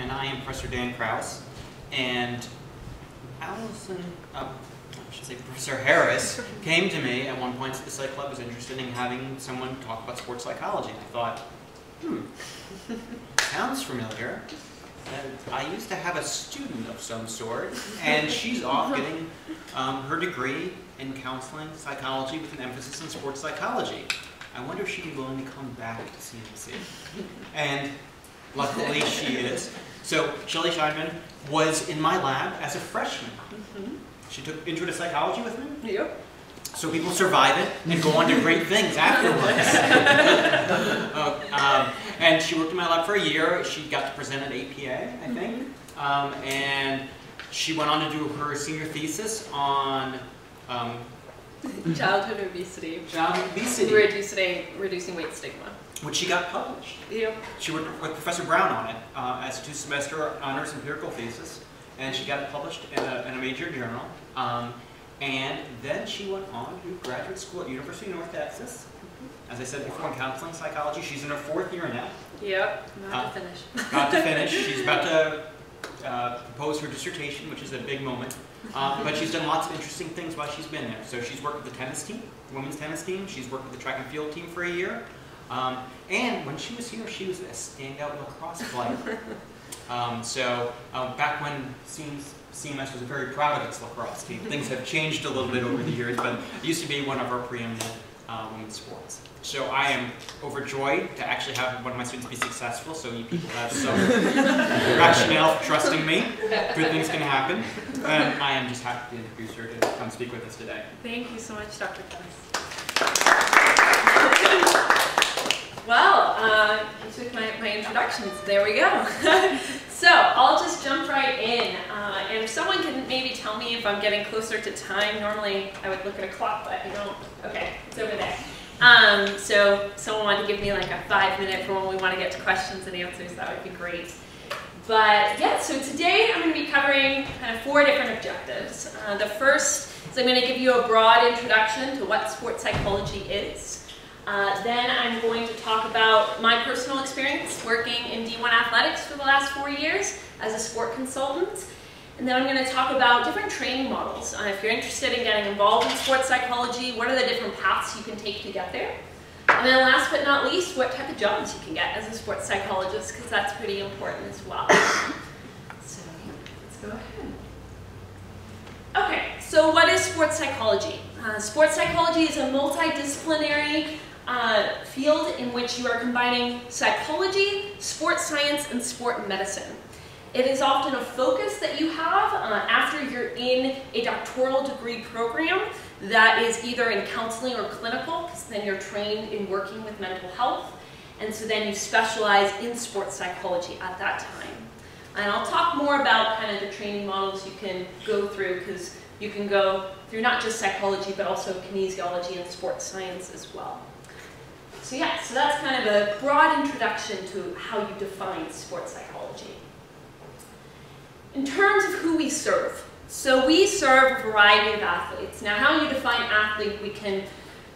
and I am Professor Dan Krauss. And Allison, uh, I should say Professor Harris, came to me at one point said the Psych Club was interested in having someone talk about sports psychology. I thought, hmm, sounds familiar. And I used to have a student of some sort, and she's off getting um, her degree in counseling psychology with an emphasis in sports psychology. I wonder if she'd be willing to come back to CMC. And luckily she is. So Shelly Sheinbein was in my lab as a freshman. She took Intro to Psychology with me. Yep. So people survive it and go on to great things afterwards. Uh, um, and she worked in my lab for a year. She got to present at APA, I think. Um, and she went on to do her senior thesis on um, Childhood obesity. child obesity, Reducing, reducing weight stigma. Which she got published. Yep. She worked with Professor Brown on it uh, as a two-semester honors empirical thesis, and she got it published in a, in a major journal. Um, and then she went on to graduate school at University of North Texas. As I said before, in counseling psychology, she's in her fourth year now. Yep. Not Uh, to finish. About to finish. She's about to uh, propose her dissertation, which is a big moment. Uh, but she's done lots of interesting things while she's been there. So she's worked with the tennis team, the women's tennis team. She's worked with the track and field team for a year. Um, and when she was here, she was a standout lacrosse player. Um, so uh, back when CMS, CMS was very proud of its lacrosse team, things have changed a little bit over the years, but it used to be one of our preeminent uh, women's sports. So I am overjoyed to actually have one of my students be successful, so you people have some rationale for trusting me. Good things can happen. And I am just happy to introduce her to come speak with us today. Thank you so much, Dr. Dennis. Well, uh, took my, my introductions. There we go. so I'll just jump right in. Uh, and if someone can maybe tell me if I'm getting closer to time, normally I would look at a clock, but I don't. Okay, it's over there. Um, so someone wanted to give me like a five minute for when we want to get to questions and answers, that would be great. But yeah, so today I'm going to be covering kind of four different objectives. Uh, the first is I'm going to give you a broad introduction to what sports psychology is. Uh, then I'm going to talk about my personal experience working in D1 athletics for the last four years as a sport consultant. And then I'm going to talk about different training models. Uh, if you're interested in getting involved in sports psychology, what are the different paths you can take to get there? And then last but not least, what type of jobs you can get as a sports psychologist, because that's pretty important as well. So let's go ahead. Okay, so what is sports psychology? Uh, sports psychology is a multidisciplinary uh, field in which you are combining psychology, sports science, and sport medicine. It is often a focus that you have uh, after you're in a doctoral degree program that is either in counseling or clinical, because then you're trained in working with mental health, and so then you specialize in sports psychology at that time. And I'll talk more about kind of the training models you can go through, because you can go through not just psychology, but also kinesiology and sports science as well. So yeah, so that's kind of a broad introduction to how you define sports psychology. In terms of who we serve, so we serve a variety of athletes. Now how you define athlete we can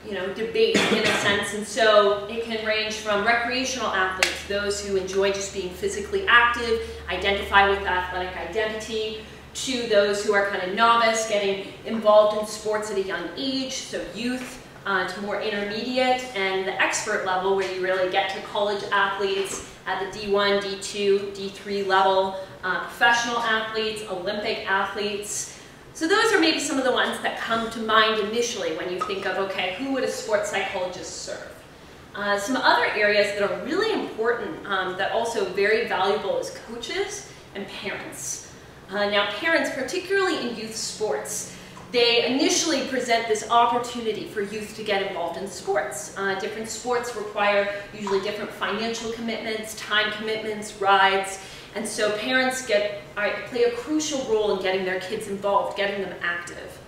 you know, debate in a sense, and so it can range from recreational athletes, those who enjoy just being physically active, identify with athletic identity, to those who are kind of novice, getting involved in sports at a young age, so youth, uh, to more intermediate and the expert level where you really get to college athletes at the D1, D2, D3 level, uh, professional athletes, Olympic athletes. So those are maybe some of the ones that come to mind initially when you think of, okay, who would a sports psychologist serve? Uh, some other areas that are really important um, that also very valuable is coaches and parents. Uh, now parents, particularly in youth sports, they initially present this opportunity for youth to get involved in sports. Uh, different sports require usually different financial commitments, time commitments, rides, and so parents get, play a crucial role in getting their kids involved, getting them active.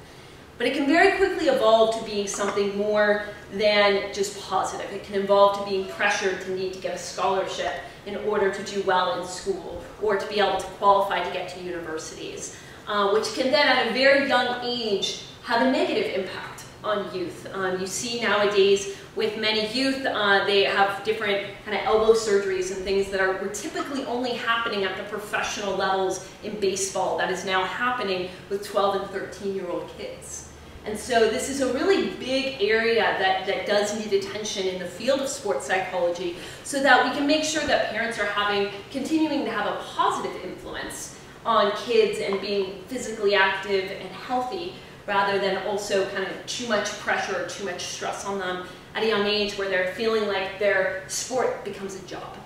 But it can very quickly evolve to being something more than just positive. It can evolve to being pressured to need to get a scholarship in order to do well in school or to be able to qualify to get to universities, uh, which can then at a very young age have a negative impact on youth. Um, you see nowadays with many youth, uh, they have different kind of elbow surgeries and things that are were typically only happening at the professional levels in baseball that is now happening with 12 and 13 year old kids. And so this is a really big area that, that does need attention in the field of sports psychology so that we can make sure that parents are having, continuing to have a positive influence on kids and being physically active and healthy rather than also kind of too much pressure or too much stress on them at a young age where they're feeling like their sport becomes a job.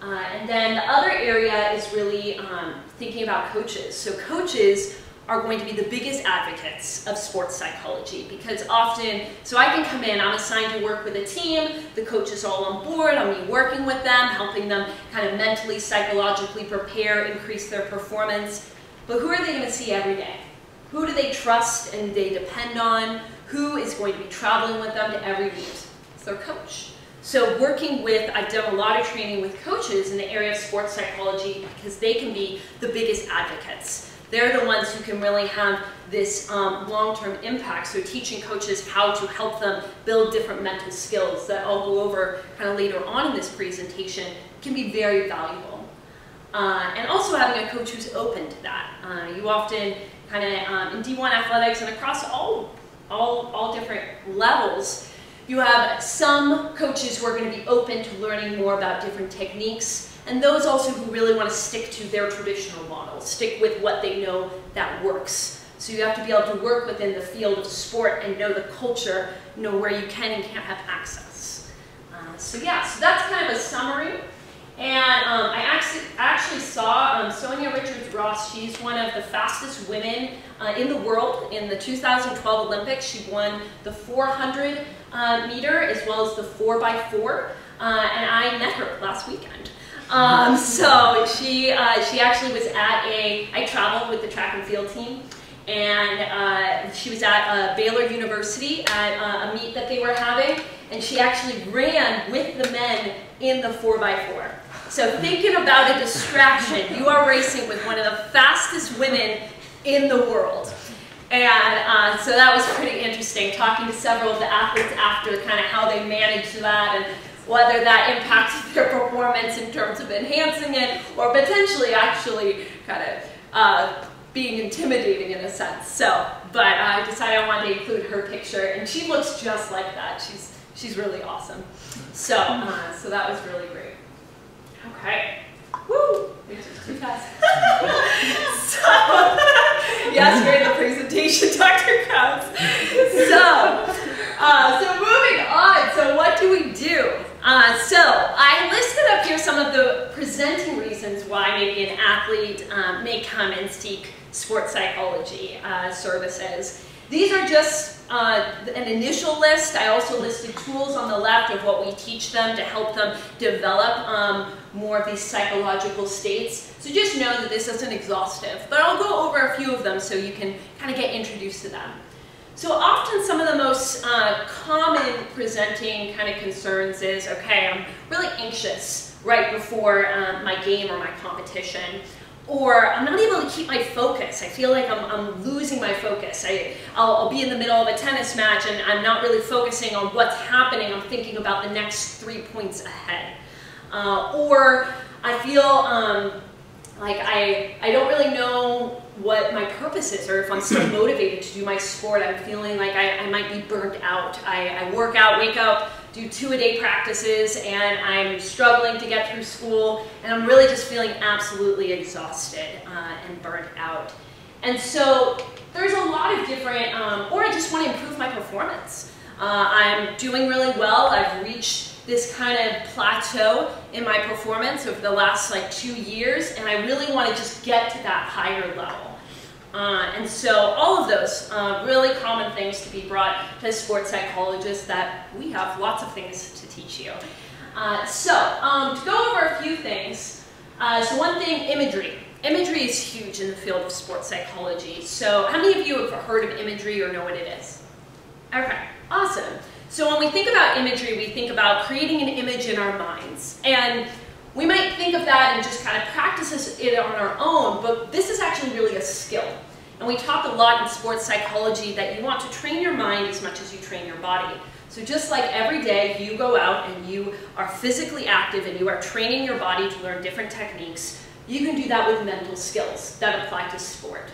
Uh, and then the other area is really um, thinking about coaches. So coaches are going to be the biggest advocates of sports psychology because often, so I can come in, I'm assigned to work with a team, the coach is all on board, I'm working with them, helping them kind of mentally, psychologically prepare, increase their performance. But who are they going to see every day? Who do they trust and they depend on? Who is going to be traveling with them to every meet? It's their coach. So working with, I've done a lot of training with coaches in the area of sports psychology because they can be the biggest advocates. They're the ones who can really have this um, long-term impact. So teaching coaches how to help them build different mental skills that I'll go over kind of later on in this presentation can be very valuable. Uh, and also having a coach who's open to that. Uh, you often kind of um, in D1 athletics and across all, all, all different levels, you have some coaches who are going to be open to learning more about different techniques and those also who really want to stick to their traditional models, stick with what they know that works. So you have to be able to work within the field of sport and know the culture, know where you can and can't have access. Uh, so yeah, so that's kind of a summary. And um, I actually, actually saw um, Sanya Richards-Ross. She's one of the fastest women uh, in the world in the 2012 Olympics. She won the 400 uh, meter as well as the 4x4. Uh, and I met her last weekend. Um, so she, uh, she actually was at a, I traveled with the track and field team, and uh, she was at uh, Baylor University at uh, a meet that they were having, and she actually ran with the men in the 4x4. So thinking about a distraction, you are racing with one of the fastest women in the world. And uh, so that was pretty interesting, talking to several of the athletes after kind of how they managed that and whether that impacts their performance in terms of enhancing it or potentially actually kind of uh, being intimidating in a sense. So, but I decided I wanted to include her picture, and she looks just like that. She's she's really awesome. So, uh, so that was really great. Okay. Woo! Too fast. so, yes, in the presentation, Dr. Krauss. So, uh, so moving on. So, what do we do? Uh, so I listed up here some of the presenting reasons why maybe an athlete um, may come and seek sports psychology uh, services. These are just uh, an initial list. I also listed tools on the left of what we teach them to help them develop um, more of these psychological states. So just know that this isn't exhaustive, but I'll go over a few of them so you can kind of get introduced to them. So often some of the most uh, common presenting kind of concerns is, okay, I'm really anxious right before um, my game or my competition. Or I'm not able to keep my focus. I feel like I'm, I'm losing my focus. I, I'll, I'll, be in the middle of a tennis match and I'm not really focusing on what's happening. I'm thinking about the next three points ahead. Uh, or I feel um, like I, I don't really know what my purpose is or if I'm still motivated to do my sport. I'm feeling like I, I might be burnt out. I, I, work out, wake up, do two-a-day practices, and I'm struggling to get through school, and I'm really just feeling absolutely exhausted uh, and burnt out. And so there's a lot of different, um, or I just want to improve my performance. Uh, I'm doing really well. I've reached this kind of plateau in my performance over the last like two years, and I really want to just get to that higher level. Uh, and so all of those uh, really common things to be brought to sports psychologists that we have lots of things to teach you. Uh, so um, to go over a few things, uh, so one thing, imagery. Imagery is huge in the field of sports psychology. So how many of you have heard of imagery or know what it is? Okay, awesome. So when we think about imagery, we think about creating an image in our minds. And we might think of that and just kind of practice it on our own, but this is actually really a skill. And we talk a lot in sports psychology that you want to train your mind as much as you train your body. So just like every day you go out and you are physically active and you are training your body to learn different techniques, you can do that with mental skills that apply to sport.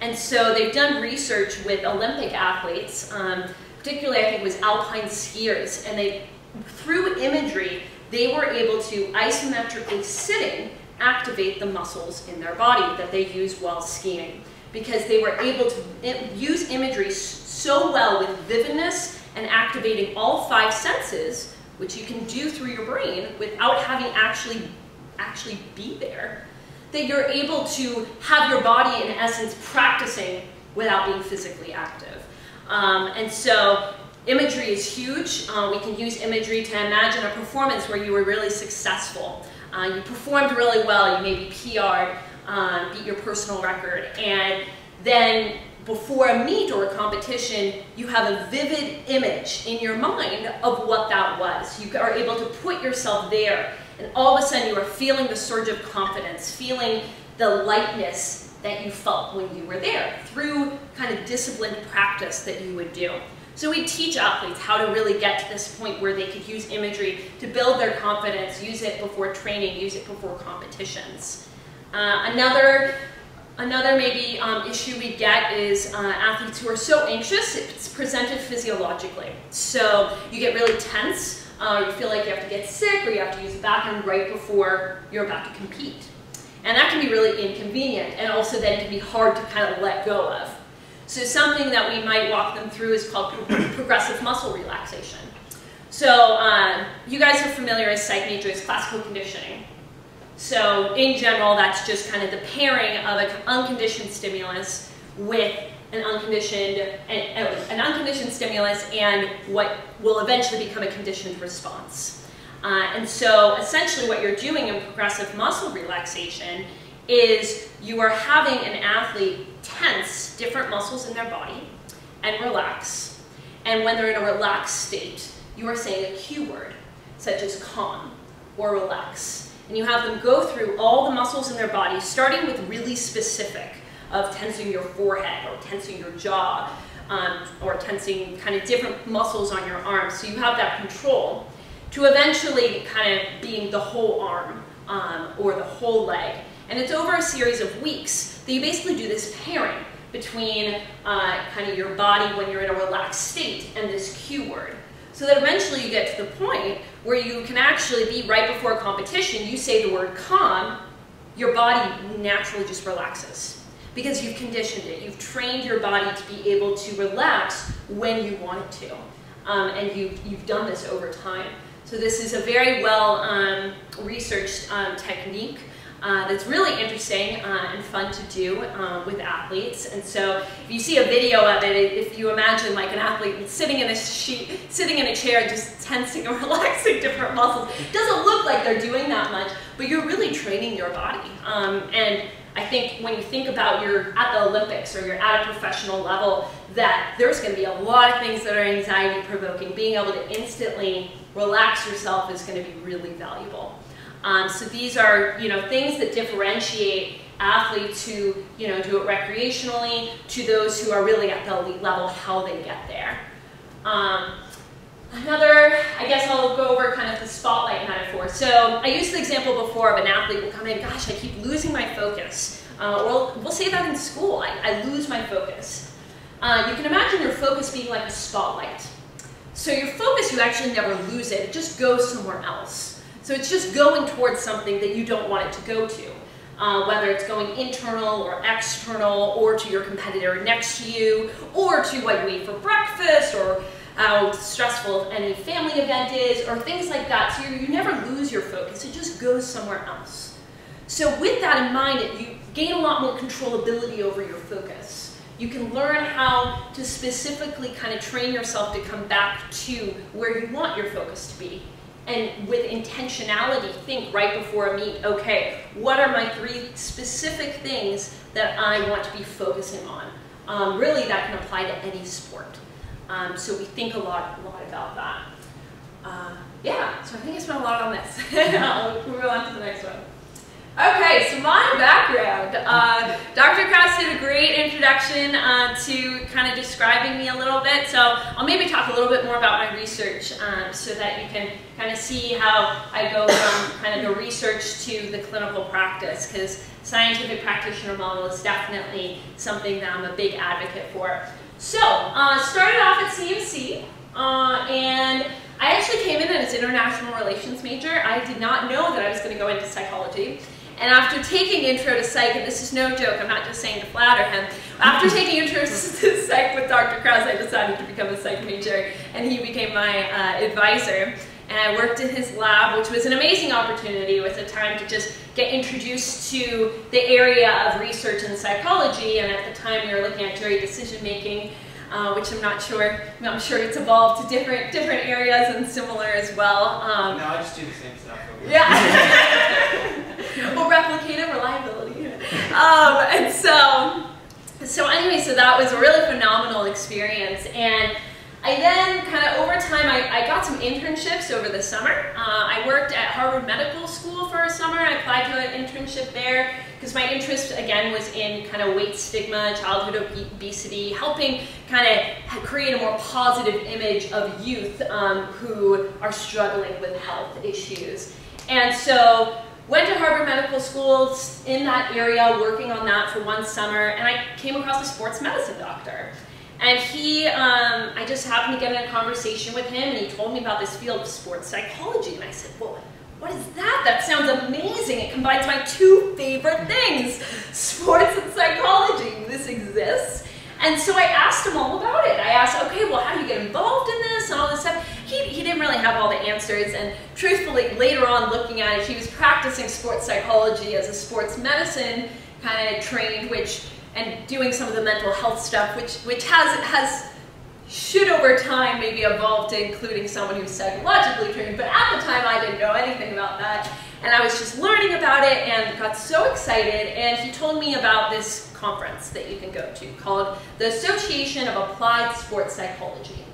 And so they've done research with Olympic athletes, um, particularly I think it was alpine skiers, and they, through imagery, they were able to isometrically sitting activate the muscles in their body that they use while skiing because they were able to use imagery so well with vividness and activating all five senses, which you can do through your brain without having actually actually be there, that you're able to have your body in essence practicing without being physically active. Um, and so imagery is huge. Uh, we can use imagery to imagine a performance where you were really successful. Uh, you performed really well, you maybe PR'd, um, beat your personal record, and then before a meet or a competition, you have a vivid image in your mind of what that was. You are able to put yourself there, and all of a sudden you are feeling the surge of confidence, feeling the lightness that you felt when you were there through kind of disciplined practice that you would do. So we teach athletes how to really get to this point where they could use imagery to build their confidence, use it before training, use it before competitions. Uh, another Another maybe um, issue we get is uh, athletes who are so anxious, it's presented physiologically. So you get really tense, uh, you feel like you have to get sick or you have to use the bathroom right before you're about to compete. And that can be really inconvenient and also then can be hard to kind of let go of. So something that we might walk them through is called progressive muscle relaxation. So um, you guys are familiar with psych majors, classical conditioning. So in general, that's just kind of the pairing of an unconditioned stimulus with an unconditioned, an, an unconditioned stimulus and what will eventually become a conditioned response. Uh, and so essentially what you're doing in progressive muscle relaxation is you are having an athlete tense different muscles in their body and relax. And when they're in a relaxed state, you are saying a cue word, such as calm or relax. And you have them go through all the muscles in their body, starting with really specific of tensing your forehead or tensing your jaw um, or tensing kind of different muscles on your arms. So you have that control to eventually kind of being the whole arm um, or the whole leg. And it's over a series of weeks that you basically do this pairing between uh, kind of your body when you're in a relaxed state and this cue word. So that eventually you get to the point where you can actually be right before a competition, you say the word calm, your body naturally just relaxes because you've conditioned it. You've trained your body to be able to relax when you want it to. Um, and you've, you've done this over time. So this is a very well um, researched um, technique uh, that's really interesting uh, and fun to do um, with athletes. And so if you see a video of it, if you imagine like an athlete sitting in a sheet, sitting in a chair, just tensing and relaxing different muscles, it doesn't look like they're doing that much, but you're really training your body. Um, and I think when you think about you're at the Olympics or you're at a professional level, that there's going to be a lot of things that are anxiety provoking. Being able to instantly relax yourself is going to be really valuable. Um, so these are, you know, things that differentiate athletes who, you know, do it recreationally to those who are really at the elite level, how they get there. Um, another, I guess I'll go over kind of the spotlight metaphor. So I used the example before of an athlete will come in, gosh, I keep losing my focus. Uh, or we'll say that in school, I, I lose my focus. Uh, you can imagine your focus being like a spotlight. So your focus, you actually never lose it, it just goes somewhere else. So it's just going towards something that you don't want it to go to. Uh, whether it's going internal or external or to your competitor next to you or to what you eat for breakfast or how stressful any family event is or things like that. So you, you never lose your focus, it just goes somewhere else. So with that in mind, you gain a lot more controllability over your focus. You can learn how to specifically kind of train yourself to come back to where you want your focus to be and with intentionality think right before a meet, okay, what are my three specific things that I want to be focusing on? Um, really, that can apply to any sport. Um, so we think a lot, a lot about that. Uh, yeah, so I think I spent a lot on this. I'll move on to the next one. Okay, so my background. Uh, Dr. Krauss did a great introduction uh, to kind of describing me a little bit. So I'll maybe talk a little bit more about my research um, so that you can kind of see how I go from kind of the research to the clinical practice because scientific practitioner model is definitely something that I'm a big advocate for. So, uh, started off at CMC uh, and I actually came in as an international relations major. I did not know that I was going to go into psychology. And after taking Intro to Psych, and this is no joke, I'm not just saying to flatter him, after taking Intro to Psych with Dr. Krauss, I decided to become a psych major, and he became my uh, advisor. And I worked in his lab, which was an amazing opportunity. It was a time to just get introduced to the area of research in psychology, and at the time we were looking at jury decision making, uh, which I'm not sure. I'm sure it's evolved to different different areas and similar as well. Um, no, I just do the same stuff. Over. Yeah. well, replicated reliability. Um, and so, so anyway, so that was a really phenomenal experience. And I then kind of over time, I, I got some internships over the summer. Uh, I worked at Harvard Medical School for a summer. I applied to an internship there because my interest again was in kind of weight stigma, childhood obesity, helping kind of create a more positive image of youth um, who are struggling with health issues. And so Went to Harvard Medical School in that area, working on that for one summer, and I came across a sports medicine doctor. And he, um, I just happened to get in a conversation with him, and he told me about this field of sports psychology. And I said, well, what is that? That sounds amazing. It combines my two favorite things, sports and psychology. This exists. And so I asked him all about it. I asked, okay, well, how do you get involved in this and all this stuff? He, he didn't really have all the answers. And truthfully, later on looking at it, he was practicing sports psychology as a sports medicine kind of trained, which, and doing some of the mental health stuff, which, which has, has, should over time maybe evolve to including someone who's psychologically trained. But at the time, I didn't know anything about that. And I was just learning about it and got so excited. And he told me about this conference that you can go to called the Association of Applied Sports Psychology.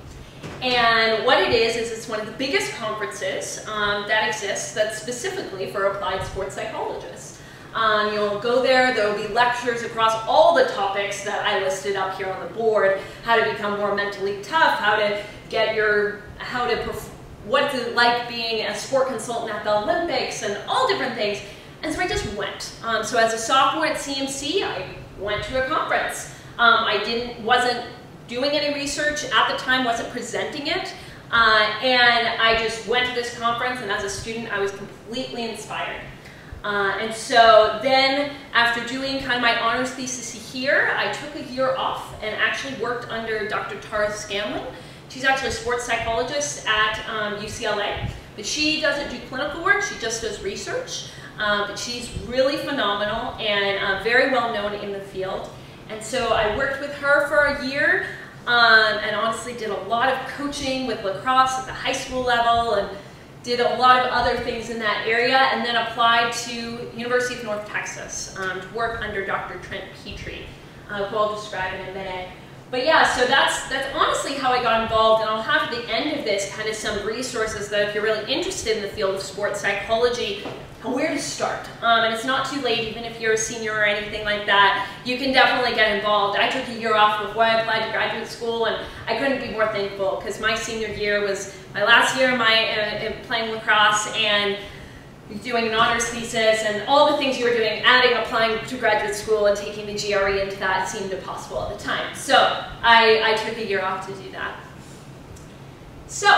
And what it is, is it's one of the biggest conferences um, that exists that's specifically for applied sports psychologists. Um, you'll go there, there will be lectures across all the topics that I listed up here on the board. How to become more mentally tough, how to get your, how to what's it like being a sport consultant at the Olympics and all different things. And so I just went. Um, so as a sophomore at CMC, I went to a conference. Um, I didn't, wasn't doing any research at the time, wasn't presenting it. Uh, and I just went to this conference and as a student, I was completely inspired. Uh, and so then after doing kind of my honors thesis here, I took a year off and actually worked under Dr. Tara Scanlan, She's actually a sports psychologist at um, UCLA, but she doesn't do clinical work, she just does research. Um, but she's really phenomenal and uh, very well known in the field. And so I worked with her for a year um, and honestly did a lot of coaching with lacrosse at the high school level and did a lot of other things in that area and then applied to University of North Texas um, to work under Dr. Trent Petrie, uh, who I'll describe in a minute. But yeah, so that's that's honestly how I got involved, and I'll have at the end of this kind of some resources that if you're really interested in the field of sports psychology, where to start. Um, and it's not too late, even if you're a senior or anything like that, you can definitely get involved. I took a year off before I applied to graduate school, and I couldn't be more thankful because my senior year was my last year of my uh, playing lacrosse, and doing an honors thesis and all the things you were doing, adding, applying to graduate school and taking the GRE into that seemed impossible at the time. So I, I took a year off to do that. So,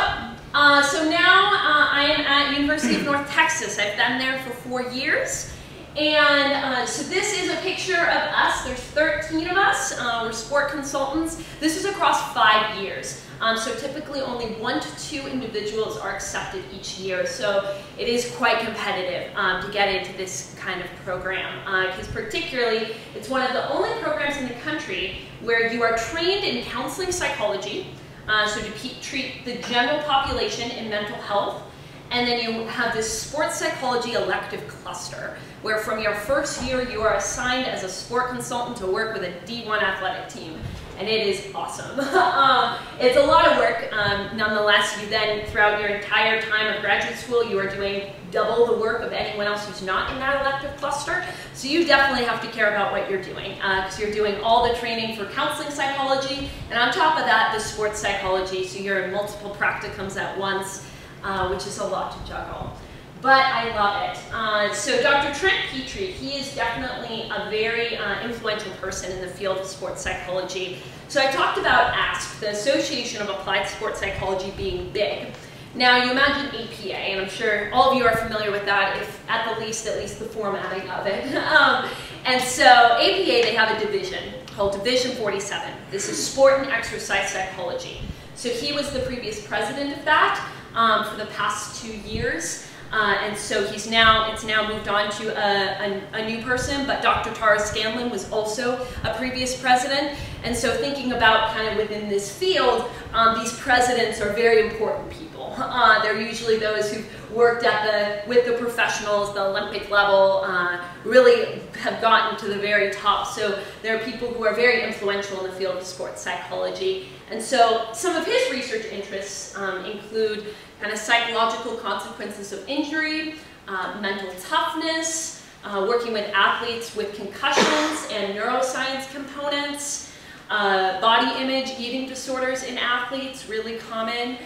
uh, so now uh, I am at University of North Texas. I've been there for four years. And uh, so this is a picture of us. There's 13 of us. Uh, we're sport consultants. This is across five years. Um, so typically only one to two individuals are accepted each year. So it is quite competitive um, to get into this kind of program because uh, particularly it's one of the only programs in the country where you are trained in counseling psychology, uh, so to treat the general population in mental health, and then you have this sports psychology elective cluster, where from your first year you are assigned as a sport consultant to work with a D1 athletic team and it is awesome. um, it's a lot of work, um, nonetheless. You then, throughout your entire time of graduate school, you are doing double the work of anyone else who's not in that elective cluster. So you definitely have to care about what you're doing because uh, you're doing all the training for counseling psychology, and on top of that, the sports psychology. So you're in multiple practicums at once, uh, which is a lot to juggle but I love it. Uh, so Dr. Trent Petrie, he is definitely a very uh, influential person in the field of sports psychology. So I talked about ASP, the Association of Applied Sports Psychology being big. Now you imagine APA, and I'm sure all of you are familiar with that, if at the least, at least the formatting of it. um, and so APA, they have a division called Division 47. This is Sport and Exercise Psychology. So he was the previous president of that um, for the past two years. Uh, and so he's now, it's now moved on to a, a, a, new person, but Dr. Tara Scanlan was also a previous president. And so thinking about kind of within this field, um, these presidents are very important people. Uh, they're usually those who've worked at the, with the professionals, the Olympic level, uh, really have gotten to the very top. So there are people who are very influential in the field of sports psychology. And so some of his research interests um, include kind of psychological consequences of injury, uh, mental toughness, uh, working with athletes with concussions and neuroscience components, uh, body image, eating disorders in athletes, really common,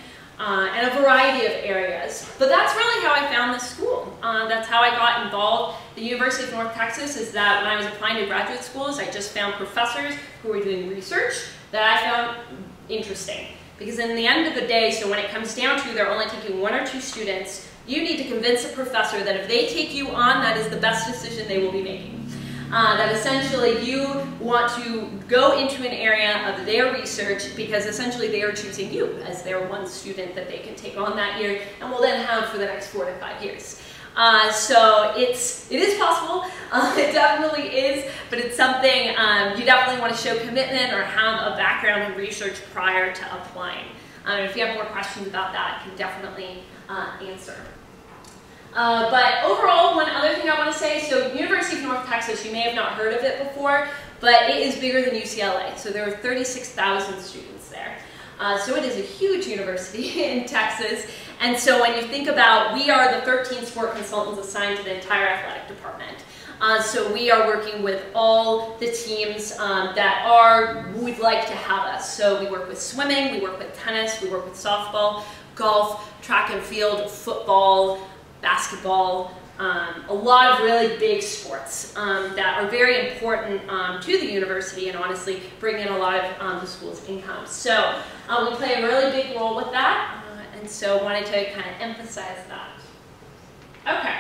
uh, and a variety of areas. But that's really how I found this school. Uh, that's how I got involved. The University of North Texas is that when I was applying to graduate schools, I just found professors who were doing research that I found interesting. Because in the end of the day, so when it comes down to they're only taking one or two students, you need to convince a professor that if they take you on, that is the best decision they will be making. Uh, that essentially you want to go into an area of their research because essentially they are choosing you as their one student that they can take on that year and will then have for the next four to five years. Uh, so it's, it is possible, uh, it definitely is, but it's something um, you definitely want to show commitment or have a background in research prior to applying. Um, if you have more questions about that, I can definitely uh, answer. Uh, but overall, one other thing I want to say, so University of North Texas, you may have not heard of it before, but it is bigger than UCLA. So there are 36,000 students there. Uh, so it is a huge university in Texas. And so when you think about, we are the 13 sport consultants assigned to the entire athletic department. Uh, so we are working with all the teams um, that are would like to have us. So we work with swimming, we work with tennis, we work with softball, golf, track and field, football, basketball, um, a lot of really big sports um, that are very important um, to the university and honestly bring in a lot of um, the school's income. So uh, we play a really big role with that uh, and so wanted to kind of emphasize that. Okay.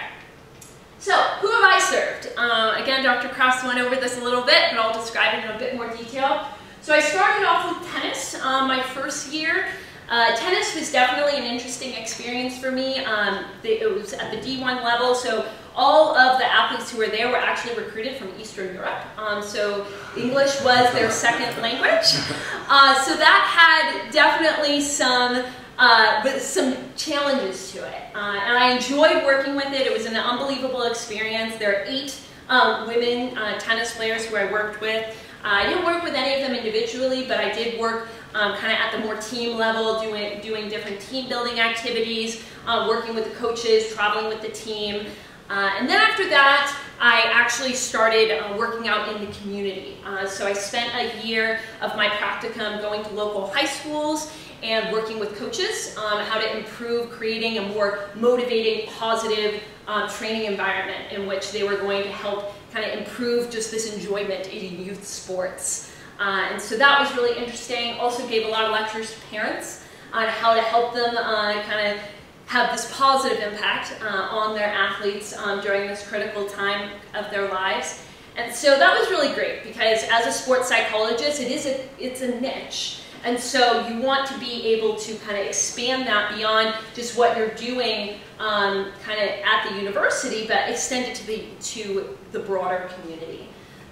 So, who have I served? Uh, again, Dr. Krauss went over this a little bit, but I'll describe it in a bit more detail. So I started off with tennis uh, my first year. Uh, tennis was definitely an interesting experience for me. Um, it was at the D1 level, so all of the athletes who were there were actually recruited from Eastern Europe. Um, so English was their second language. Uh, so that had definitely some uh, some challenges to it. Uh, and I enjoyed working with it. It was an unbelievable experience. There are eight um, women uh, tennis players who I worked with. Uh, I didn't work with any of them individually, but I did work um, kind of at the more team level, doing, doing different team building activities, uh, working with the coaches, traveling with the team. Uh, and then after that, I actually started uh, working out in the community. Uh, so I spent a year of my practicum going to local high schools and working with coaches on um, how to improve creating a more motivating, positive um, training environment in which they were going to help kind of improve just this enjoyment in youth sports. Uh, and so that was really interesting. Also gave a lot of lectures to parents on how to help them uh, kind of have this positive impact uh, on their athletes um, during this critical time of their lives. And so that was really great because as a sports psychologist, it is a, it's a niche. And so you want to be able to kind of expand that beyond just what you're doing um, kind of at the university, but extend it to the, to the broader community.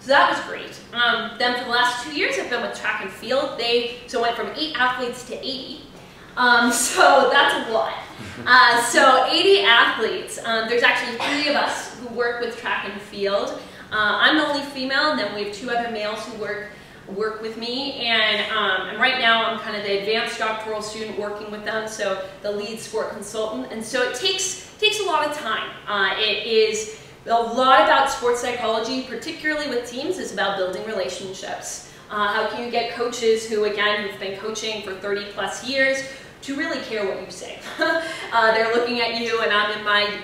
So that was great. Um, then for the last two years, I've been with track and field. They so went from eight athletes to 80. Um, so that's a lot. Uh, so 80 athletes. Um, there's actually three of us who work with track and field. Uh, I'm the only female, and then we have two other males who work work with me. And, um, and right now I'm kind of the advanced doctoral student working with them, so the lead sport consultant. And so it takes, takes a lot of time. Uh, it is a lot about sports psychology, particularly with teams, is about building relationships. Uh, how can you get coaches who, again, who've been coaching for 30 plus years to really care what you say? uh, they're looking at you, and I'm in my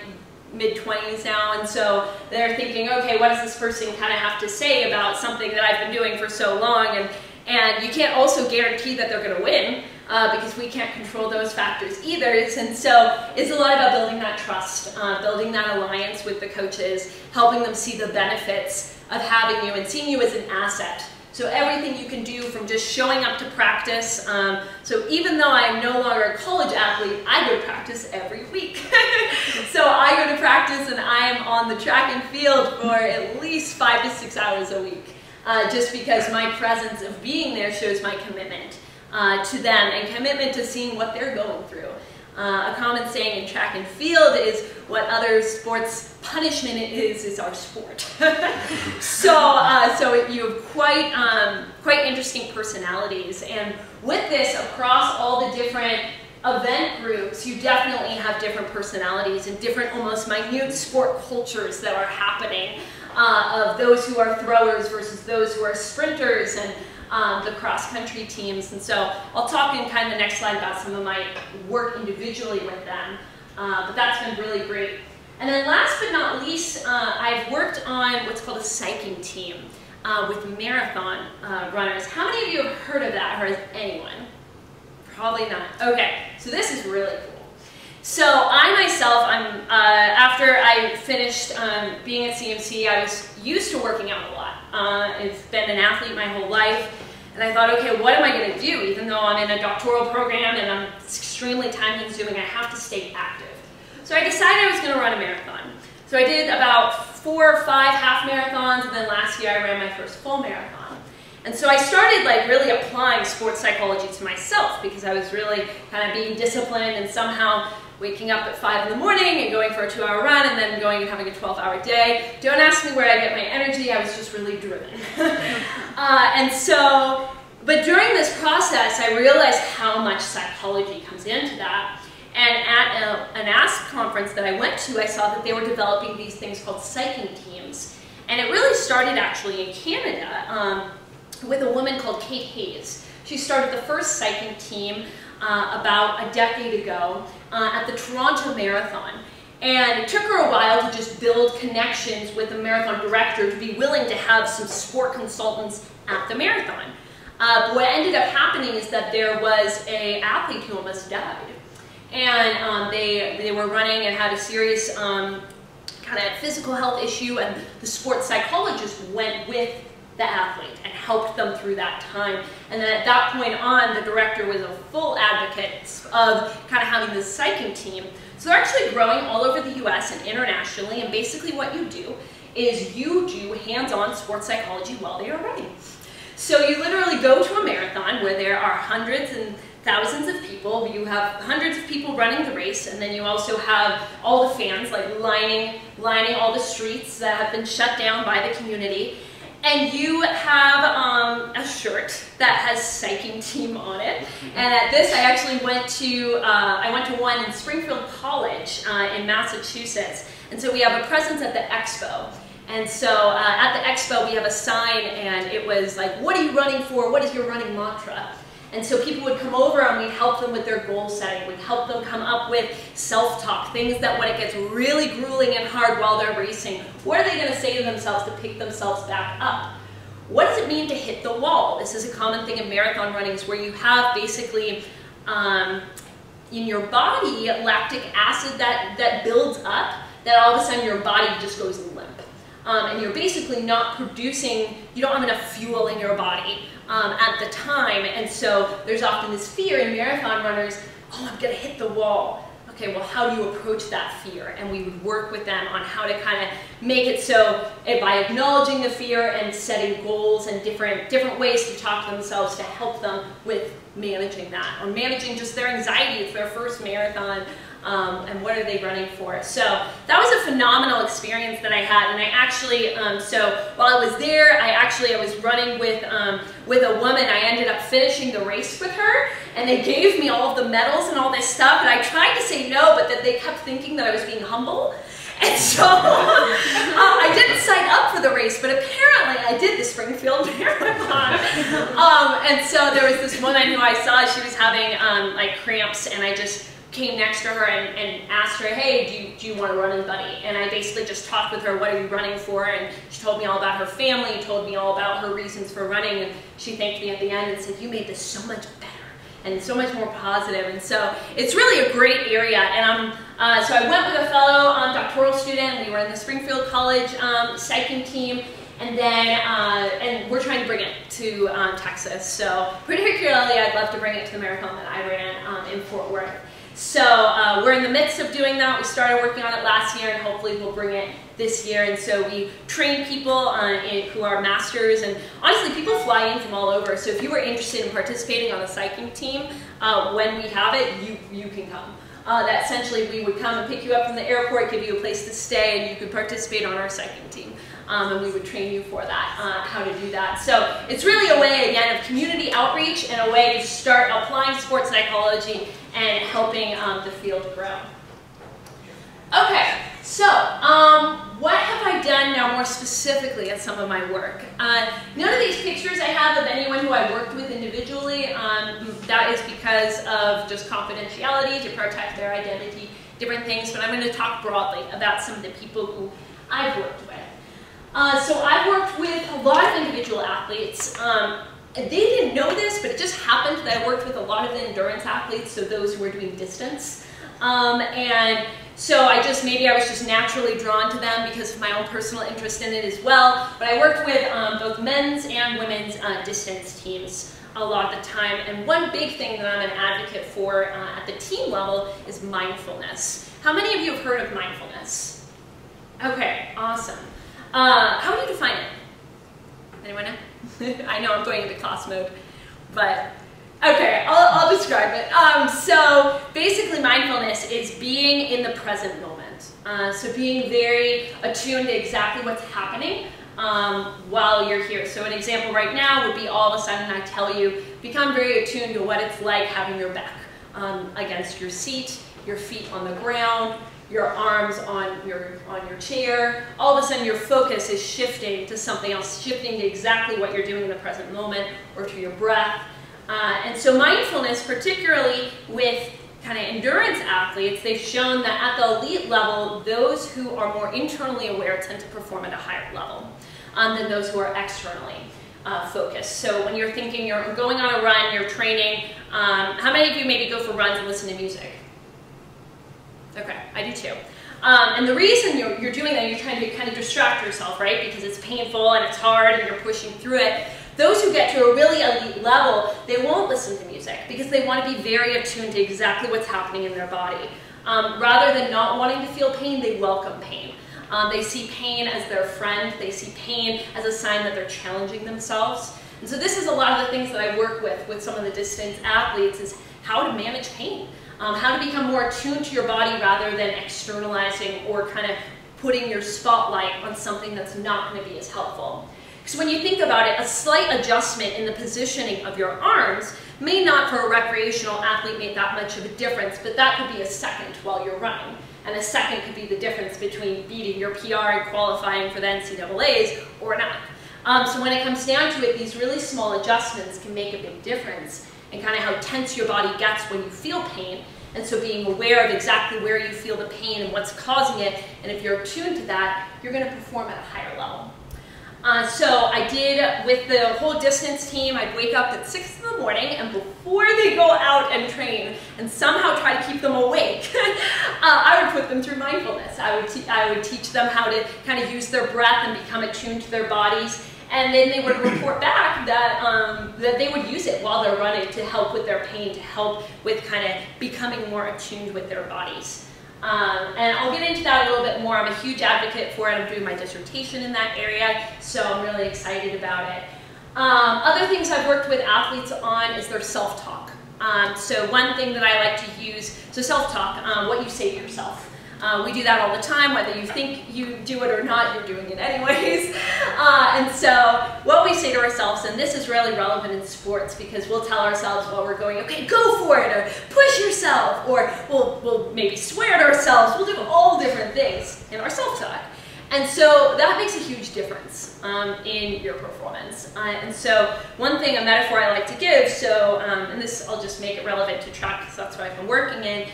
mid 20s now, and so they're thinking, okay, what does this person kind of have to say about something that I've been doing for so long? And, and you can't also guarantee that they're going to win uh, because we can't control those factors either. And so it's a lot about building that trust, uh, building that alliance with the coaches, helping them see the benefits of having you and seeing you as an asset so everything you can do from just showing up to practice. Um, so even though I am no longer a college athlete, I go to practice every week. so I go to practice and I am on the track and field for at least five to six hours a week. Uh, just because my presence of being there shows my commitment uh, to them and commitment to seeing what they're going through. Uh, a common saying in track and field is what other sports punishment is is our sport. so, uh, so you have quite um, quite interesting personalities, and with this across all the different event groups, you definitely have different personalities and different almost minute sport cultures that are happening uh, of those who are throwers versus those who are sprinters and um, the cross-country teams. And so I'll talk in kind of the next slide about some of my work individually with them. Uh, but that's been really great. And then last but not least, uh, I've worked on what's called a psyching team uh, with marathon uh, runners. How many of you have heard of that, or has anyone? Probably not. Okay, so this is really cool. So I myself, I'm uh, after I finished um, being at CMC, I was used to working out a lot. Uh, I've been an athlete my whole life, and I thought, okay, what am I going to do? Even though I'm in a doctoral program and I'm extremely time consuming, I have to stay active. So I decided I was going to run a marathon. So I did about four or five half marathons, and then last year I ran my first full marathon. And so I started like really applying sports psychology to myself because I was really kind of being disciplined and somehow waking up at 5 in the morning and going for a two-hour run and then going and having a 12-hour day. Don't ask me where I get my energy, I was just really driven. uh, and so, but during this process, I realized how much psychology comes into that. And at a, an ASP conference that I went to, I saw that they were developing these things called psyching teams. And it really started actually in Canada um, with a woman called Kate Hays. She started the first psyching team uh, about a decade ago uh, at the Toronto Marathon. And it took her a while to just build connections with the marathon director to be willing to have some sport consultants at the marathon. Uh, what ended up happening is that there was a athlete who almost died. And um, they, they were running and had a serious um, kind of physical health issue and the sports psychologist went with the athlete and helped them through that time. And then at that point on, the director was a full advocate of kind of having this psyching team. So they're actually growing all over the US and internationally, and basically what you do is you do hands-on sports psychology while they are running. So you literally go to a marathon where there are hundreds and thousands of people. You have hundreds of people running the race, and then you also have all the fans like lining, lining all the streets that have been shut down by the community and you have um, a shirt that has psyching team on it. Mm-hmm. And at this, I actually went to uh, I went to one in Springfield College uh, in Massachusetts, and so we have a presence at the expo. And so uh, at the expo, we have a sign, and it was like, "What are you running for? What is your running mantra?" And so people would come over and we'd help them with their goal setting. We'd help them come up with self-talk, things that when it gets really grueling and hard while they're racing, what are they going to say to themselves to pick themselves back up? What does it mean to hit the wall? This is a common thing in marathon runnings where you have basically um, in your body lactic acid that, that builds up, that all of a sudden your body just goes limp. Um, and you're basically not producing, you don't have enough fuel in your body um, at the time. And so there's often this fear in marathon runners, oh, I'm gonna hit the wall. Okay, well, how do you approach that fear? And we would work with them on how to kind of make it so eh, by acknowledging the fear and setting goals and different, different ways to talk to themselves to help them with managing that or managing just their anxiety. It's their first marathon. Um, and what are they running for? So that was a phenomenal experience that I had, and I actually, um, so while I was there, I actually I was running with um, with a woman. I ended up finishing the race with her, and they gave me all of the medals and all this stuff, and I tried to say no, but that they kept thinking that I was being humble. And so uh, I didn't sign up for the race, but apparently I did the Springfield Marathon. Um, and so there was this woman who I saw, she was having um, like cramps, and I just came next to her and, and asked her, hey, do you, do you want to run in Buddy? And I basically just talked with her, what are you running for? And she told me all about her family, told me all about her reasons for running, and she thanked me at the end and said, you made this so much better and so much more positive. And so it's really a great area. And I'm, uh, so I went with a fellow um, doctoral student. We were in the Springfield College um, psyching team. And then, uh, and we're trying to bring it to um, Texas. So particularly, I'd love to bring it to the marathon that I ran um, in Fort Worth. So uh, we're in the midst of doing that. We started working on it last year, and hopefully we'll bring it this year. And so we train people uh, in, who are masters, and honestly, people fly in from all over. So if you were interested in participating on the psyching team, uh, when we have it, you you can come. Uh, that essentially we would come and pick you up from the airport, give you a place to stay, and you could participate on our psyching team. Um, and we would train you for that, uh, how to do that. So it's really a way, again, of community outreach and a way to start applying sports psychology and helping um, the field grow. Okay, so um, what have I done now more specifically at some of my work? Uh, none of these pictures I have of anyone who I worked with individually. Um, that is because of just confidentiality to protect their identity, different things, but I'm going to talk broadly about some of the people who I've worked with. Uh, so I've worked with a lot of individual athletes. Um, they didn't know this, but it just happened that I worked with a lot of the endurance athletes, so those who were doing distance. Um, and so I just, maybe I was just naturally drawn to them because of my own personal interest in it as well. But I worked with um, both men's and women's uh, distance teams a lot of the time. And one big thing that I'm an advocate for uh, at the team level is mindfulness. How many of you have heard of mindfulness? Okay, awesome. Uh, how would you define it? Anyone know? I know I'm going into class mode, but okay, I'll, I'll describe it. Um, so basically mindfulness is being in the present moment. Uh, so being very attuned to exactly what's happening um, while you're here. So an example right now would be all of a sudden I tell you, become very attuned to what it's like having your back um, against your seat, your feet on the ground, your arms on your, on your chair, all of a sudden your focus is shifting to something else, shifting to exactly what you're doing in the present moment or to your breath. Uh, and so mindfulness, particularly with kind of endurance athletes, they've shown that at the elite level, those who are more internally aware tend to perform at a higher level um, than those who are externally uh, focused. So when you're thinking you're going on a run, you're training, um, how many of you maybe go for runs and listen to music? Okay, I do too. Um, and the reason you're, you're doing that, you're trying to kind of distract yourself, right? Because it's painful and it's hard and you're pushing through it. Those who get to a really elite level, they won't listen to music because they want to be very attuned to exactly what's happening in their body. Um, rather than not wanting to feel pain, they welcome pain. Um, they see pain as their friend. They see pain as a sign that they're challenging themselves. And so this is a lot of the things that I work with with some of the distance athletes is how to manage pain um, how to become more attuned to your body rather than externalizing or kind of putting your spotlight on something that's not going to be as helpful. Because when you think about it, a slight adjustment in the positioning of your arms may not for a recreational athlete make that much of a difference, but that could be a second while you're running. And a second could be the difference between beating your PR and qualifying for the NCAAs or not. Um, so when it comes down to it, these really small adjustments can make a big difference and kind of how tense your body gets when you feel pain. And so being aware of exactly where you feel the pain and what's causing it, and if you're attuned to that, you're going to perform at a higher level. Uh, so I did, with the whole distance team, I'd wake up at 6 in the morning, and before they go out and train, and somehow try to keep them awake, uh, I would put them through mindfulness. I would, I would teach them how to kind of use their breath and become attuned to their bodies and then they would report back that, um, that they would use it while they're running to help with their pain, to help with kind of becoming more attuned with their bodies. Um, and I'll get into that a little bit more. I'm a huge advocate for it. I'm doing my dissertation in that area, so I'm really excited about it. Um, other things I've worked with athletes on is their self-talk. Um, so one thing that I like to use, so self-talk, um, what you say to yourself. Uh, we do that all the time, whether you think you do it or not, you're doing it anyways. Uh, and so what we say to ourselves, and this is really relevant in sports because we'll tell ourselves while we're going, okay, go for it, or push yourself, or we'll, we'll maybe swear to ourselves. We'll do all different things in our self-talk. And so that makes a huge difference um, in your performance. Uh, and so one thing, a metaphor I like to give, so, um, and this I'll just make it relevant to track because that's what I've been working in,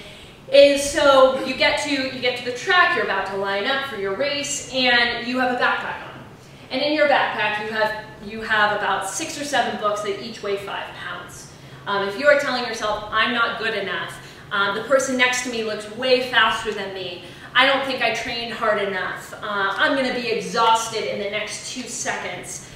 is so you get to you get to the track, you're about to line up for your race, and you have a backpack on. And in your backpack, you have you have about six or seven books that each weigh five pounds. Um, if you are telling yourself, "I'm not good enough," um, the person next to me looks way faster than me. I don't think I trained hard enough. Uh, I'm going to be exhausted in the next two seconds.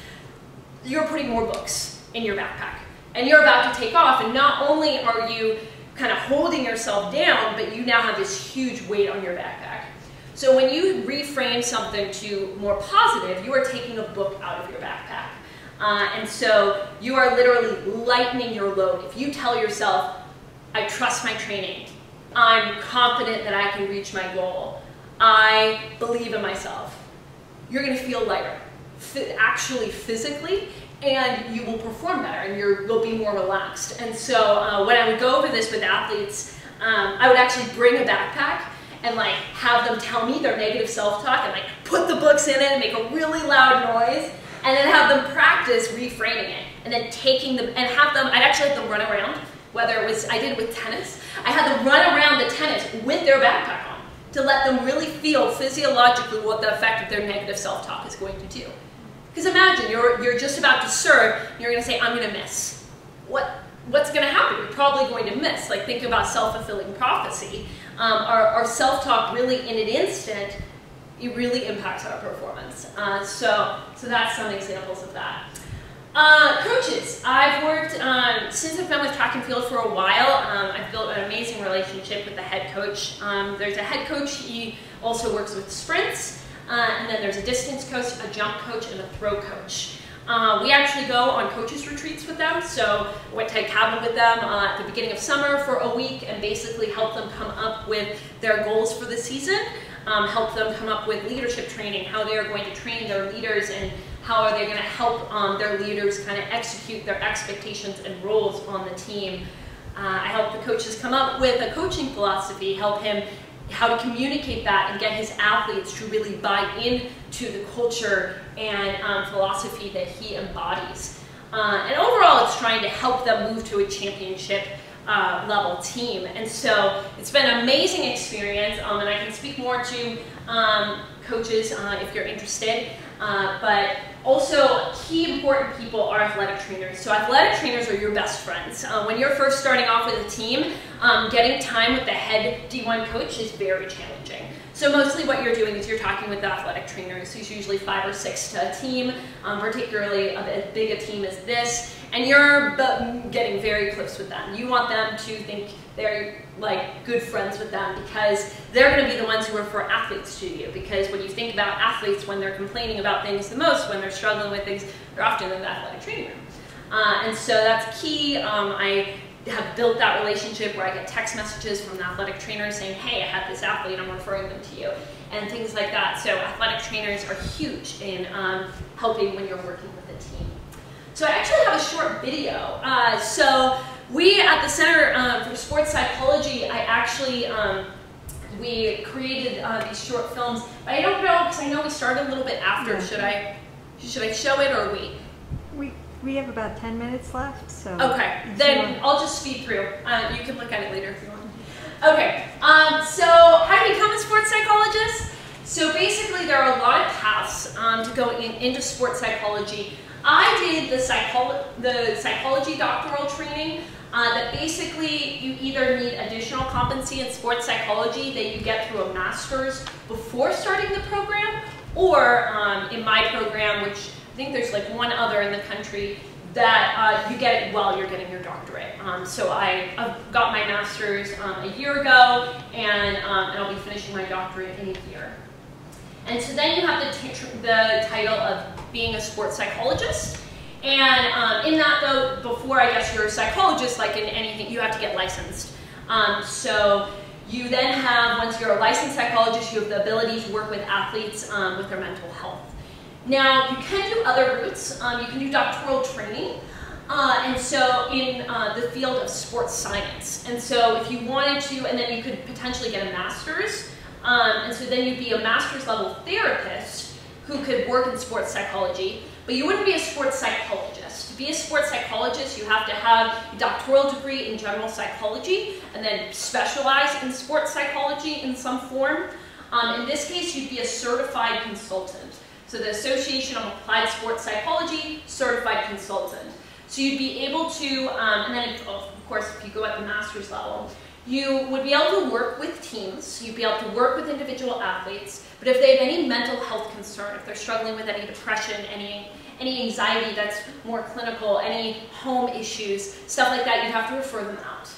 You're putting more books in your backpack. And you're about to take off, and not only are you kind of holding yourself down, but you now have this huge weight on your backpack. So when you reframe something to more positive, you are taking a book out of your backpack. Uh, and so you are literally lightening your load. If you tell yourself, I trust my training, I'm confident that I can reach my goal. I believe in myself. You're going to feel lighter, actually physically, and you will perform better and you will be more relaxed. And so uh, when I would go over this with athletes, um, I would actually bring a backpack and like have them tell me their negative self-talk and like put the books in it and make a really loud noise and then have them practice reframing it and then taking them and have them, I'd actually have them run around whether it was, I did it with tennis, I had them run around the tennis with their backpack on to let them really feel physiologically what the effect of their negative self-talk is going to do. Because imagine, you're, you're just about to serve, you're going to say, I'm going to miss. What, what's going to happen? You're probably going to miss. Like, think about self-fulfilling prophecy. Um, our, our self-talk really, in an instant, it really impacts our performance. Uh, so, so that's some examples of that. Uh, coaches. I've worked, um, since I've been with track and field for a while, um, I've built an amazing relationship with the head coach. Um, there's a head coach, he also works with sprints, uh, and then there's a distance coach, a jump coach, and a throw coach. Uh, we actually go on coaches retreats with them, so I went to a cabin with them uh, at the beginning of summer for a week and basically helped them come up with their goals for the season, um, help them come up with leadership training, how they are going to train their leaders and how are they going to help um, their leaders kind of execute their expectations and roles on the team. Uh, I help the coaches come up with a coaching philosophy, help him how to communicate that and get his athletes to really buy into the culture and um, philosophy that he embodies. Uh, and overall, it's trying to help them move to a championship uh, level team. And so it's been an amazing experience, um, and I can speak more to um, coaches uh, if you're interested. Uh, but also, key important people are athletic trainers. So athletic trainers are your best friends. Uh, when you're first starting off with a team, um, getting time with the head D1 coach is very challenging. So mostly what you're doing is you're talking with the athletic trainers, who's usually five or six to a team, um, particularly as big a team as this, and you're getting very close with them. You want them to think they're like good friends with them because they're going to be the ones who refer athletes to you. Because when you think about athletes, when they're complaining about things the most, when they're struggling with things, they're often in the athletic training room. Uh, and so that's key. Um, I have built that relationship where I get text messages from the athletic trainers saying, hey, I have this athlete, I'm referring them to you, and things like that. So athletic trainers are huge in um, helping when you're working with a team. So I actually have a short video. Uh, so we at the Center um, for Sports Psychology, I actually, um, we created uh, these short films. But I don't know, because I know we started a little bit after. Should I, should I show it or wait? We, we have about 10 minutes left, so. Okay, then I'll just speed through. Uh, you can look at it later if you want. Okay, um, so how to become a sports psychologist? So basically there are a lot of paths um, to go in, into sports psychology. I did the, psycholo the psychology doctoral training uh, that basically you either need additional competency in sports psychology that you get through a master's before starting the program, or um, in my program, which I think there's like one other in the country, that uh, you get it while you're getting your doctorate. Um, so I I've got my master's um, a year ago, and, um, and I'll be finishing my doctorate in a year. And so then you have the, the title of being a sports psychologist. And um, in that though, before I guess you're a psychologist, like in anything, you have to get licensed. Um, so you then have, once you're a licensed psychologist, you have the ability to work with athletes um, with their mental health. Now, you can do other routes. Um, you can do doctoral training. Uh, and so in uh, the field of sports science. And so if you wanted to, and then you could potentially get a master's. Um, and so then you'd be a master's level therapist who could work in sports psychology, but you wouldn't be a sports psychologist. To be a sports psychologist, you have to have a doctoral degree in general psychology and then specialize in sports psychology in some form. Um, in this case, you'd be a certified consultant. So the Association of Applied Sports Psychology, certified consultant. So you'd be able to, um, and then of course if you go at the master's level, you would be able to work with teams, you'd be able to work with individual athletes, but if they have any mental health concern, if they're struggling with any depression, any, any anxiety that's more clinical, any home issues, stuff like that, you'd have to refer them out.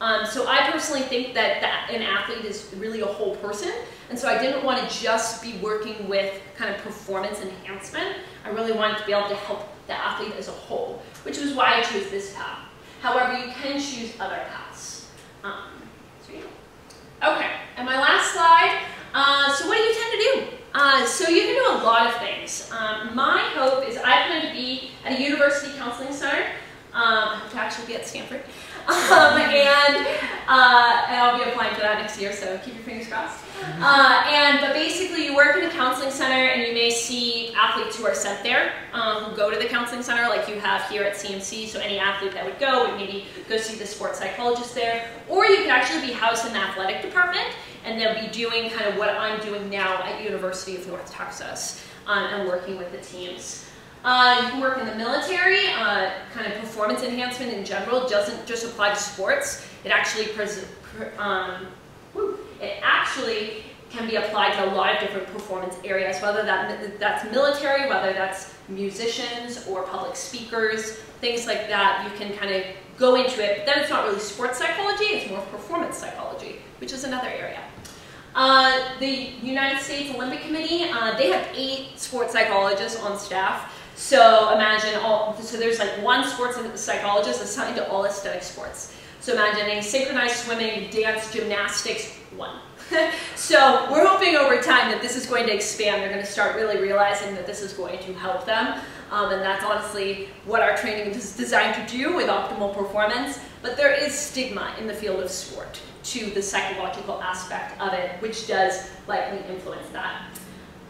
Um, so I personally think that, that an athlete is really a whole person, and so I didn't want to just be working with kind of performance enhancement. I really wanted to be able to help the athlete as a whole, which was why I chose this path. However, you can choose other paths. Okay, and my last slide. Uh, so what do you tend to do? Uh, so you can do a lot of things. Um, my hope is I'm going to be at a university counseling center. Um, I hope to actually be at Stanford. Um, and, uh, and I'll be applying for that next year, so keep your fingers crossed. Uh, and but basically, you work in a counseling center, and you may see athletes who are sent there, um, who go to the counseling center, like you have here at CMC. So any athlete that would go would maybe go see the sports psychologist there, or you could actually be housed in the athletic department, and they'll be doing kind of what I'm doing now at University of North Texas, um, and working with the teams. Uh, you can work in the military, uh, kind of performance enhancement in general doesn't just apply to sports. It actually, um, it actually can be applied to a lot of different performance areas, whether that, that's military, whether that's musicians or public speakers, things like that. You can kind of go into it, but then it's not really sports psychology, it's more performance psychology, which is another area. Uh, the United States Olympic Committee, uh, they have eight sports psychologists on staff. So imagine all, so there's like one sports psychologist assigned to all aesthetic sports. So imagine a synchronized swimming, dance, gymnastics, one. so we're hoping over time that this is going to expand. They're going to start really realizing that this is going to help them. Um, and that's honestly what our training is designed to do with optimal performance. But there is stigma in the field of sport to the psychological aspect of it, which does likely influence that.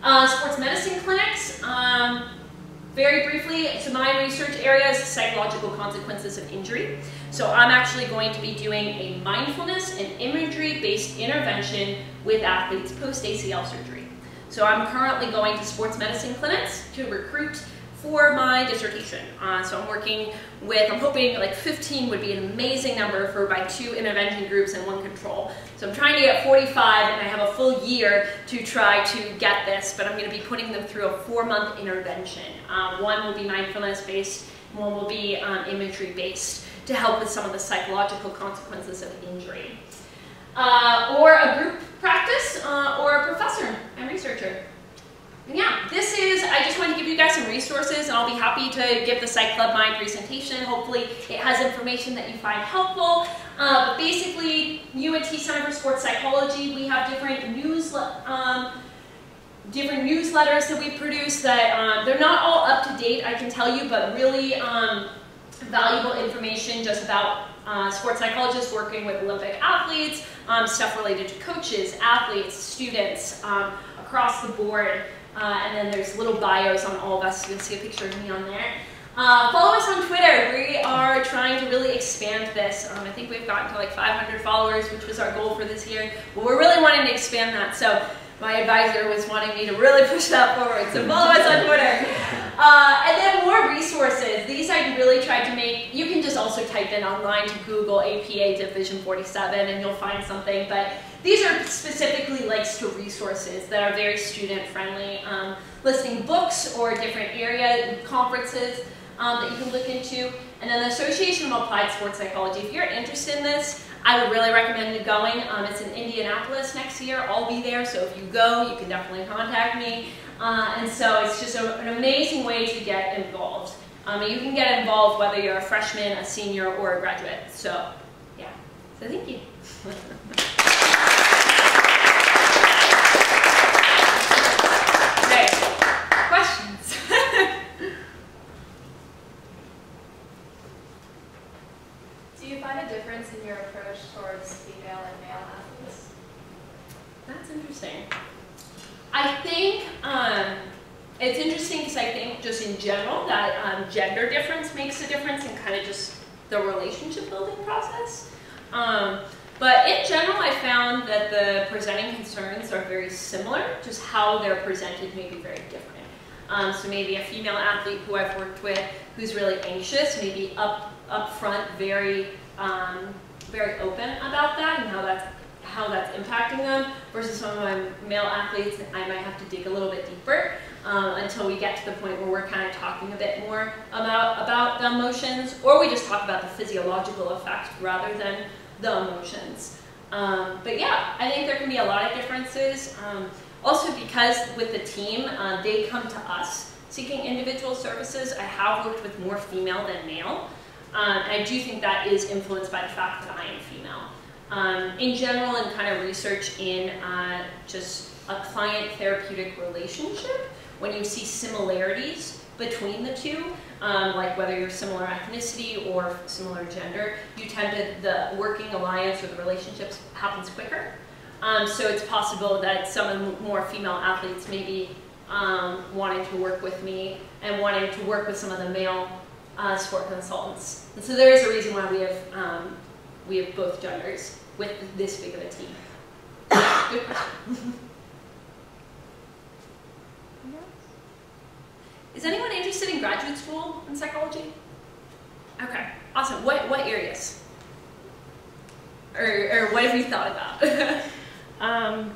Uh, sports medicine clinics. Um, very briefly, to my research area is psychological consequences of injury. So I'm actually going to be doing a mindfulness and imagery-based intervention with athletes post-ACL surgery. So I'm currently going to sports medicine clinics to recruit for my dissertation. Uh, so I'm working with, I'm hoping like 15 would be an amazing number for my two intervention groups and one control. So I'm trying to get 45 and I have a full year to try to get this, but I'm gonna be putting them through a four month intervention. Uh, one will be mindfulness based, one will be um, imagery based to help with some of the psychological consequences of injury. Uh, or a group practice, uh, or a professor and researcher. And yeah, this is, I just want to give you guys some resources and I'll be happy to give the Psych Club Mind presentation. Hopefully it has information that you find helpful. Uh, but basically, UNT Center for Sports Psychology, we have different news, um, different newsletters that we produce that um, they're not all up to date, I can tell you, but really um, valuable information just about uh, sports psychologists working with Olympic athletes, um, stuff related to coaches, athletes, students, um, across the board. Uh, and then there's little bios on all of us. You'll see a picture of me on there. Uh, follow us on Twitter. We are trying to really expand this. Um, I think we've gotten to like 500 followers, which was our goal for this year. But we're really wanting to expand that. So my advisor was wanting me to really push that forward. So follow us on Twitter. Uh, and then more resources. These I really tried to make. You can just also type in online to Google APA Division 47 and you'll find something. But these are specifically links to resources that are very student friendly, um, listing books or different area conferences um, that you can look into. And then the Association of Applied Sports Psychology. If you're interested in this, I would really recommend you going. Um, it's in Indianapolis next year. I'll be there, so if you go, you can definitely contact me. Uh, and so it's just a, an amazing way to get involved. Um, you can get involved whether you're a freshman, a senior, or a graduate. So, yeah. So thank you. okay. Questions? Do you find a difference in your approach towards female and male athletes? That's interesting. I think um, it's interesting because I think just in general that um, gender difference makes a difference in kind of just the relationship building process. Um, but in general, I found that the presenting concerns are very similar, just how they're presented may be very different. Um, so maybe a female athlete who I've worked with who's really anxious, maybe up up front, very um, very open about that and how that's how that's impacting them versus some of my male athletes I might have to dig a little bit deeper um, until we get to the point where we're kind of talking a bit more about about the emotions or we just talk about the physiological effect rather than the emotions. Um, but yeah I think there can be a lot of differences um, also because with the team uh, they come to us seeking individual services. I have worked with more female than male. Um, and I do think that is influenced by the fact that I am female. Um, in general, in kind of research in uh, just a client therapeutic relationship, when you see similarities between the two, um, like whether you're similar ethnicity or similar gender, you tend to, the working alliance or the relationships happens quicker. Um, so it's possible that some of the more female athletes may be um, wanting to work with me and wanting to work with some of the male uh, sport consultants. And so there is a reason why we have um, we have both genders with this big of a team. Good question. Is anyone interested in graduate school in psychology? Okay, awesome. What what areas? Or, or what have you thought about? Um,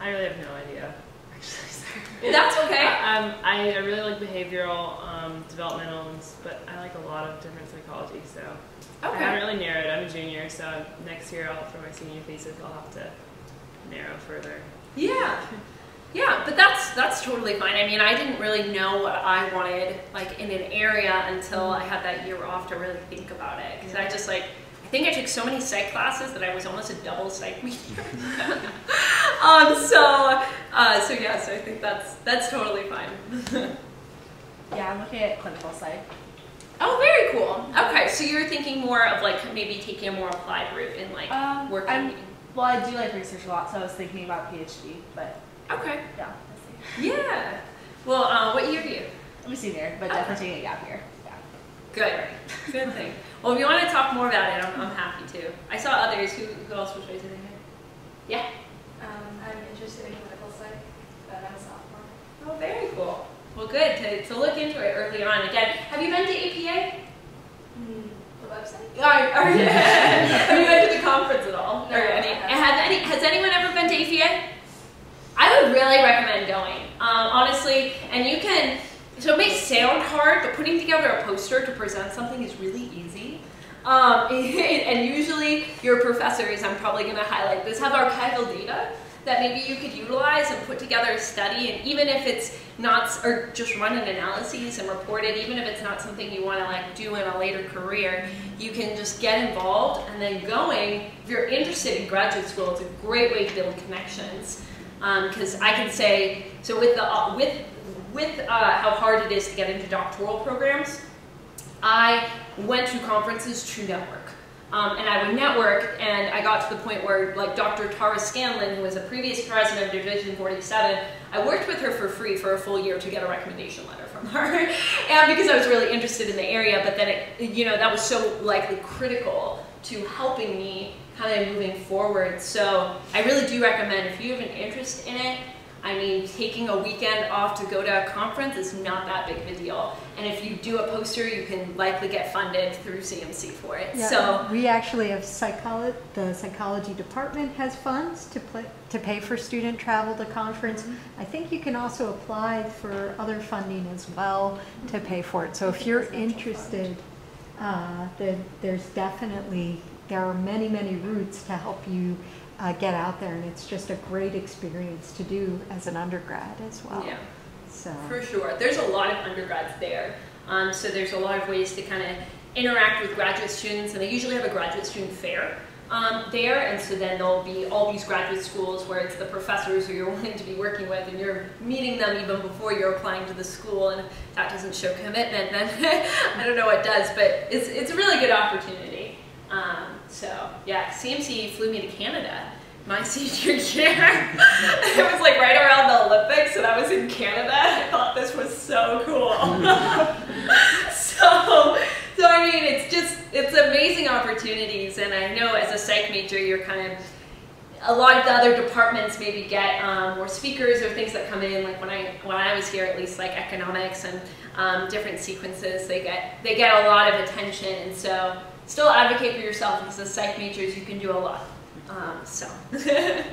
I really have no idea. Actually, sorry. That's okay. Um, I, I really like behavioral, um, developmental, but I like a lot of different psychology. So okay. I haven't really narrowed. I'm a junior, so next year I'll for my senior thesis I'll have to narrow further. Yeah. Yeah, but that's that's totally fine. I mean, I didn't really know what I wanted like in an area until I had that year off to really think about it. Because I just like I think I took so many psych classes that I was almost a double psych major. um. So. Uh. So yeah. So I think that's that's totally fine. Yeah, I'm looking at clinical psych. oh, very cool. Okay, so you're thinking more of like maybe taking a more applied route in like Um, working. I'm, well, I do like research a lot, so I was thinking about PhD, but okay. yeah. Yeah. Well, uh, what year are you? I'm a senior, but definitely taking a gap year. Yeah. Good. Good thing. Well, if you want to talk more about it, I'm, I'm happy to. I saw others. Who, who else was raising their hand? Yeah. Um, I'm interested in clinical psych, but I'm a sophomore. Oh, very cool. Well, good to, to look into it early on. Again, have you been to APA? Hmm, The website? Are, are, have you been to the conference at all? No, or any, has, any, has anyone ever been to APA? I would really recommend going, um, honestly. And you can, so it may sound hard, but putting together a poster to present something is really easy. Um, and usually your professors, I'm probably going to highlight this, have archival data that maybe you could utilize and put together a study. And even if it's not, or just run an analysis and report it, even if it's not something you want to like do in a later career, you can just get involved and then going. If you're interested in graduate school, it's a great way to build connections. Because I can say, so with the uh, with with uh, how hard it is to get into doctoral programs, I went to conferences to network. Um, and I would network, and I got to the point where, like Dr. Tara Scanlan, who was a previous president of Division 47, I worked with her for free for a full year to get a recommendation letter from her. and because I was really interested in the area, but then it, you know, that was so likely critical to helping me kind of moving forward. So I really do recommend if you have an interest in it, I mean, taking a weekend off to go to a conference is not that big of a deal. And if you do a poster, you can likely get funded through CMC for it. Yeah, So, we actually have psychology. The psychology department has funds to play, to pay for student travel to conference. Mm-hmm. I think you can also apply for other funding as well to pay for it. So if you're interested, uh, then there's definitely there are many many routes to help you uh, get out there, and it's just a great experience to do as an undergrad as well. yeah, So for sure. There's a lot of undergrads there. Um, so there's a lot of ways to kind of interact with graduate students, and they usually have a graduate student fair um, there, and so then there'll be all these graduate schools where it's the professors who you're wanting to be working with, and you're meeting them even before you're applying to the school, and that doesn't show commitment, then I don't know what does, but it's, it's a really good opportunity. Um, so yeah, CMC flew me to Canada my senior year. it was like right around the Olympics, and I was in Canada. I thought this was so cool. so, so I mean, it's just it's amazing opportunities, and I know as a psych major, you're kind of a lot of the other departments maybe get um, more speakers or things that come in. Like when I when I was here, at least like economics and um, different sequences, they get they get a lot of attention, and so still advocate for yourself because as psych majors, you can do a lot. Um, so.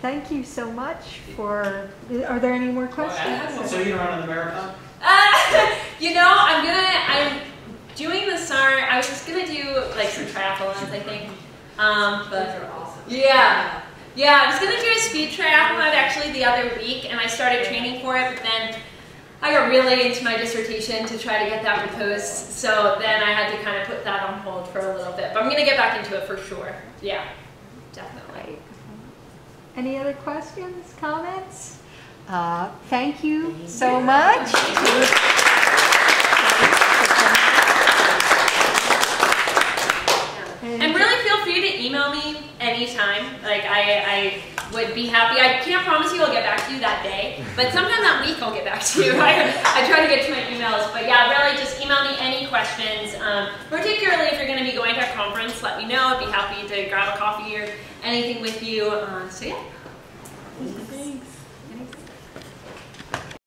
Thank you so much for, are there any more questions? So you run the marathon? Uh, you know, I'm gonna, I'm doing the summer, I was just gonna do like some triathlons, I think. Um, but awesome. yeah. Yeah, I was gonna do a speed triathlon actually the other week, and I started training for it, but then I got really into my dissertation to try to get that proposed, so then I had to kind of put that on hold for a little bit. But I'm gonna get back into it for sure. Yeah, definitely. Right. Any other questions, comments? Uh, Thank you so much. And really feel free to email me anytime. Like I, I would be happy. I can't promise you I'll get back to you that day, but sometime that week I'll get back to you. I, I try to get to my emails, but yeah, really just email me any questions. Um, particularly if you're going to be going to a conference, let me know. I'd be happy to grab a coffee or anything with you. Uh, so yeah.